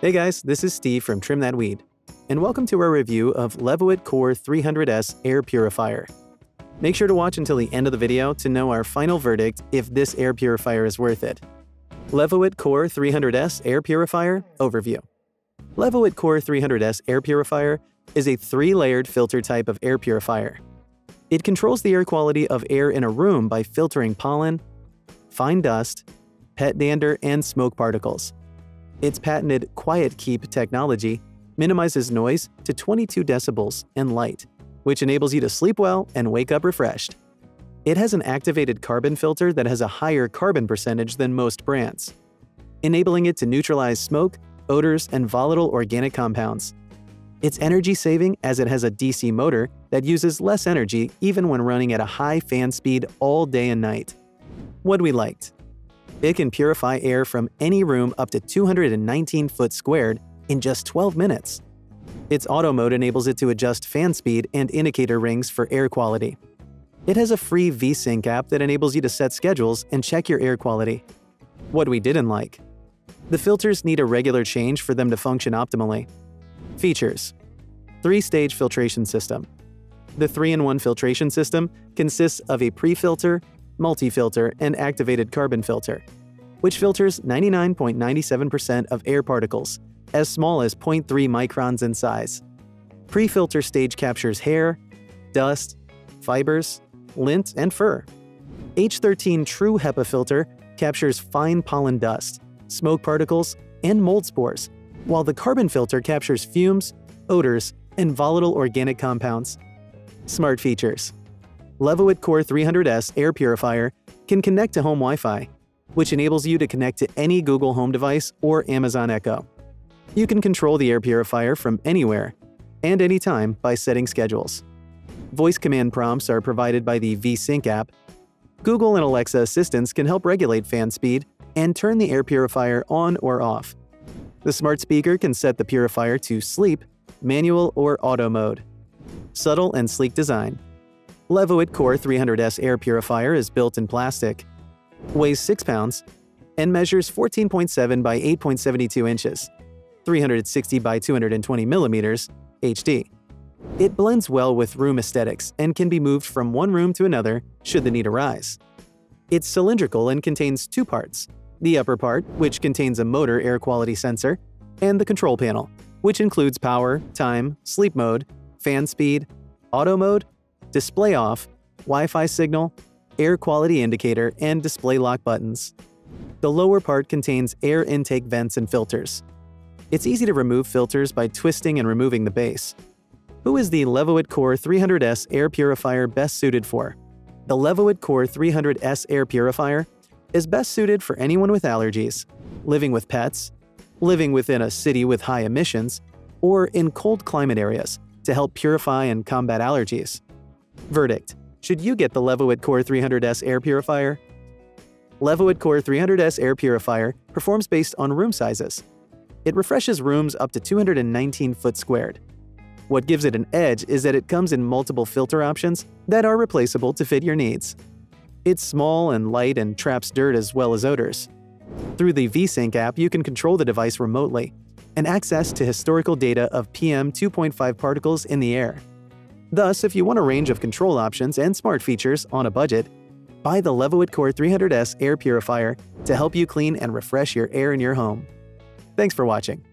Hey guys, this is Steve from Trim That Weed, and welcome to our review of Levoit Core 300S Air Purifier. Make sure to watch until the end of the video to know our final verdict if this air purifier is worth it. Levoit Core 300S Air Purifier Overview Levoit Core 300S Air Purifier is a three-layered filter type of air purifier. It controls the air quality of air in a room by filtering pollen, fine dust, pet dander, and smoke particles. Its patented QuietKEAP technology minimizes noise to 22 decibels and light, which enables you to sleep well and wake up refreshed. It has an activated carbon filter that has a higher carbon percentage than most brands, enabling it to neutralize smoke, odors, and volatile organic compounds. It's energy saving as it has a DC motor that uses less energy even when running at a high fan speed all day and night. What we liked it can purify air from any room up to 219 foot squared in just 12 minutes. Its auto mode enables it to adjust fan speed and indicator rings for air quality. It has a free VeSync app that enables you to set schedules and check your air quality. What we didn't like. The filters need a regular change for them to function optimally. Features 3-stage filtration system. The 3-in-1 filtration system consists of a pre-filter, multi-filter, and activated carbon filter, which filters 99.97% of air particles, as small as 0.3 microns in size. Pre-filter stage captures hair, dust, fibers, lint, and fur. H13 True HEPA filter captures fine pollen dust, smoke particles, and mold spores, while the carbon filter captures fumes, odors, and volatile organic compounds. Smart features Levoit Core 300S air purifier can connect to home Wi-Fi, which enables you to connect to any Google Home device or Amazon Echo. You can control the air purifier from anywhere and anytime by setting schedules. Voice command prompts are provided by the VeSync app. Google and Alexa assistants can help regulate fan speed and turn the air purifier on or off. The smart speaker can set the purifier to sleep, manual, or auto mode. Subtle and sleek design. Levoit Core 300S air purifier is built in plastic, weighs 6 pounds, and measures 14.7 by 8.72 inches, 360 by 220 millimeters HD. It blends well with room aesthetics and can be moved from one room to another should the need arise. It's cylindrical and contains two parts, the upper part, which contains a motor air quality sensor, and the control panel, which includes power, time, sleep mode, fan speed, auto mode, display off, Wi-Fi signal, air quality indicator, and display lock buttons. The lower part contains air intake vents and filters. It's easy to remove filters by twisting and removing the base. Who is the Levoit Core 300S air purifier best suited for? The Levoit Core 300S air purifier is best suited for anyone with allergies, living with pets, living within a city with high emissions, or in cold climate areas to help purify and combat allergies. Verdict Should you get the Levoit Core 300S air purifier? Levoit Core 300S air purifier performs based on room sizes. It refreshes rooms up to 219 foot squared. What gives it an edge is that it comes in multiple filter options that are replaceable to fit your needs. It's small and light and traps dirt as well as odors. Through the VeSync app, you can control the device remotely and access to historical data of PM 2.5 particles in the air. Thus, if you want a range of control options and smart features on a budget, buy the Levoit Core 300S air purifier to help you clean and refresh your air in your home. Thanks for watching.